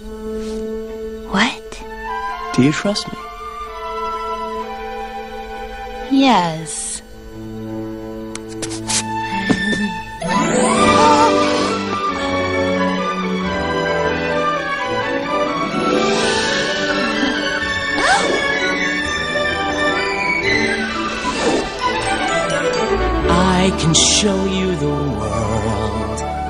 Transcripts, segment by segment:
What? Do you trust me? Yes. I can show you the world.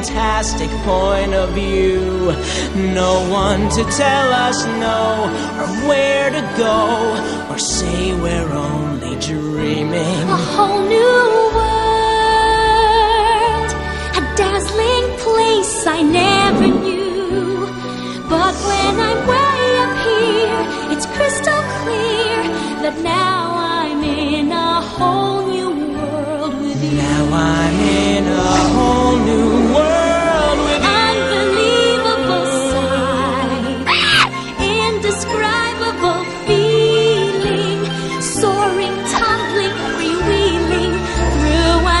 fantastic point of view. No one to tell us no, or where to go, or say we're only dreaming. A whole new world, a dazzling place I never knew. But when I'm way up here, it's crystal clear that now I'm in a whole new world with you. Now I'm in a whole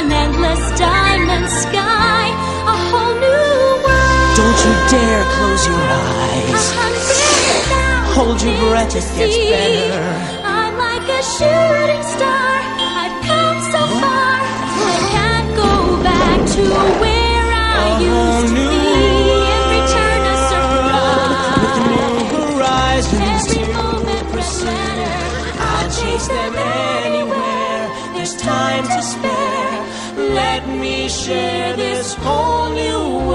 an endless diamond sky, a whole new world. Don't you dare close your eyes. Hold your breath, it gets better. I'm like a shooting star. I've come so far. I can't go back to where I A used to be. Every turn a With surprise. new horizons Every to moment pursue. better. I'll chase them anywhere. There's time to spare. Let me share this whole new world.